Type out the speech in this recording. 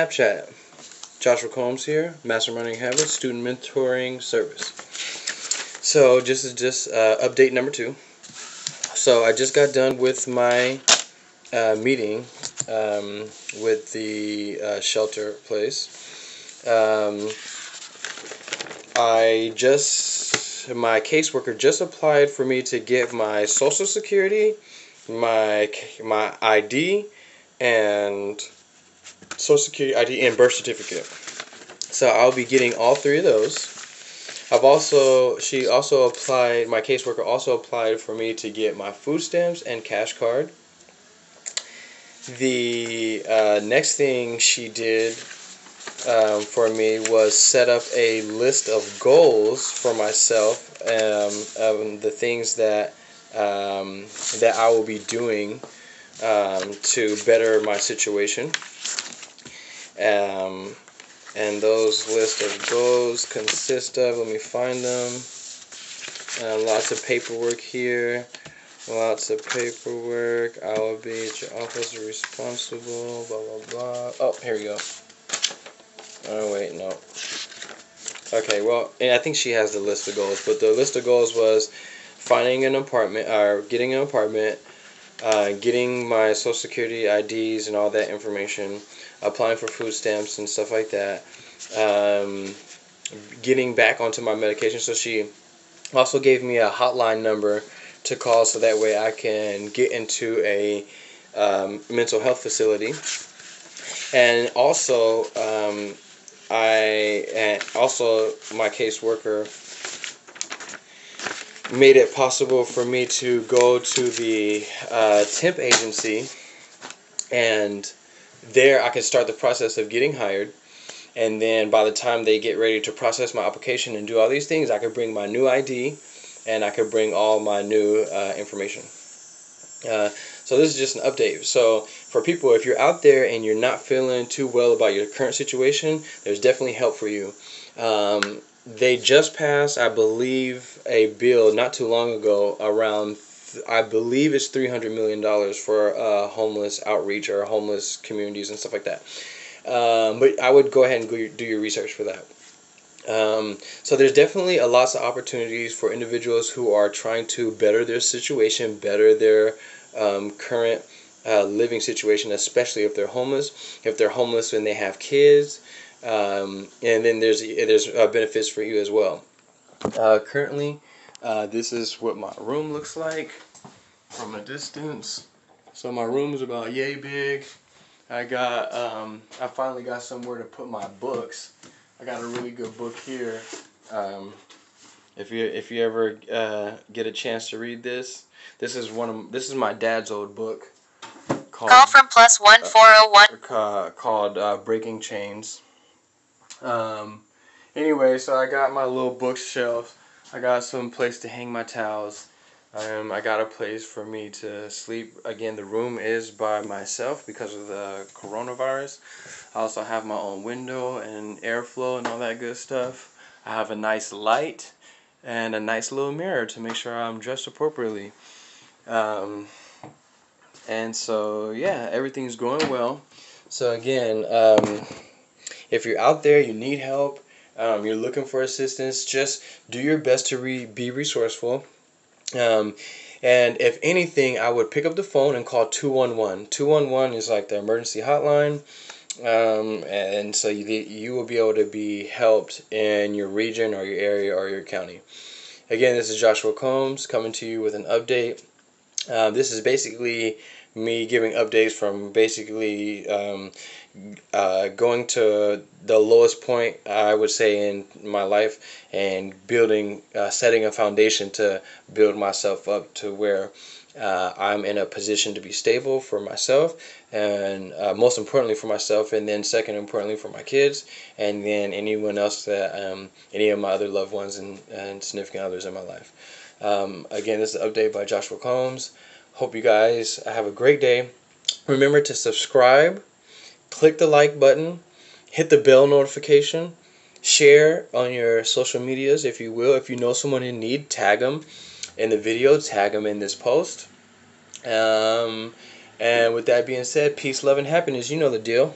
Snapchat. Joshua Combs here, Masterminding Habits Student Mentoring Service. So, just is just uh, update number two. So, I just got done with my uh, meeting um, with the uh, shelter place. Um, I just my caseworker just applied for me to get my social security, my my ID, and social security ID and birth certificate. So I'll be getting all three of those. I've also she also applied my caseworker also applied for me to get my food stamps and cash card. The uh, next thing she did um, for me was set up a list of goals for myself, um, um, the things that um, that I will be doing um, to better my situation. Um, and those list of goals consist of, let me find them, uh, lots of paperwork here, lots of paperwork, I will be at your office responsible, blah, blah, blah. Oh, here we go. Oh, wait, no. Okay, well, I think she has the list of goals, but the list of goals was finding an apartment, or getting an apartment, uh, getting my social security IDs and all that information, applying for food stamps and stuff like that, um, getting back onto my medication. So she also gave me a hotline number to call so that way I can get into a um, mental health facility. And also, um, I and also my caseworker made it possible for me to go to the uh, temp agency and there I could start the process of getting hired. And then by the time they get ready to process my application and do all these things I could bring my new ID and I could bring all my new uh, information. Uh, so this is just an update. So for people if you're out there and you're not feeling too well about your current situation there's definitely help for you. Um, they just passed, I believe, a bill not too long ago around, I believe it's $300 million for uh, homeless outreach or homeless communities and stuff like that. Um, but I would go ahead and go, do your research for that. Um, so there's definitely a lots of opportunities for individuals who are trying to better their situation, better their um, current uh, living situation, especially if they're homeless. If they're homeless and they have kids, um, and then there's there's uh, benefits for you as well. Uh, currently, uh, this is what my room looks like from a distance. So my room is about yay big. I got um, I finally got somewhere to put my books. I got a really good book here. Um, if you if you ever uh, get a chance to read this, this is one of this is my dad's old book. Called, Call from plus one four zero oh one. Uh, called uh, Breaking Chains. Um, anyway, so I got my little bookshelf. I got some place to hang my towels. Um, I got a place for me to sleep. Again, the room is by myself because of the coronavirus. I also have my own window and airflow and all that good stuff. I have a nice light and a nice little mirror to make sure I'm dressed appropriately. Um, and so, yeah, everything's going well. So again, um, if you're out there, you need help, um, you're looking for assistance, just do your best to re- be resourceful. Um, and if anything, I would pick up the phone and call 211. 211 is like the emergency hotline. Um, and so you, you will be able to be helped in your region or your area or your county. Again, this is Joshua Combs coming to you with an update. Uh, this is basically me giving updates from basically um, uh, going to the lowest point I would say in my life and building, uh, setting a foundation to build myself up to where uh, I'm in a position to be stable for myself and uh, most importantly for myself and then second importantly for my kids and then anyone else that um, any of my other loved ones and, and significant others in my life. Um, again, this is an update by Joshua Combs. Hope you guys have a great day. Remember to subscribe, click the like button, hit the bell notification, share on your social medias if you will. If you know someone in need, tag them in the video, tag them in this post. Um, and with that being said, peace, love, and happiness. You know the deal.